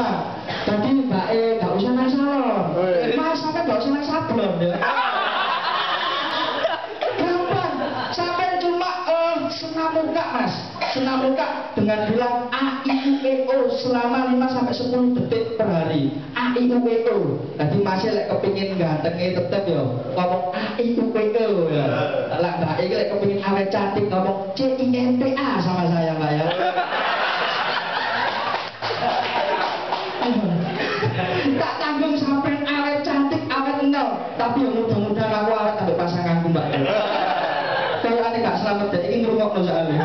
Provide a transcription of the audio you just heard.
kita Tadi Mbak E nggak usah naik salon. Mas sampai nggak usah naik sablon ya. Gampang. Sampai cuma eh, uh, senam muka Mas. Senam muka dengan bilang A I U E O selama lima sampai 10 detik per hari. A I U E O. nanti masih e lek kepingin gantengnya tetep ya. Ngomong A I U E O ya. Lah Mbak E lek kepingin awet cantik ngomong C I N T A. Kenal tapi yang muda-muda aku awet sampai pasanganku mbak. Kalau aneh gak selamat deh ini ngurungok no soalnya.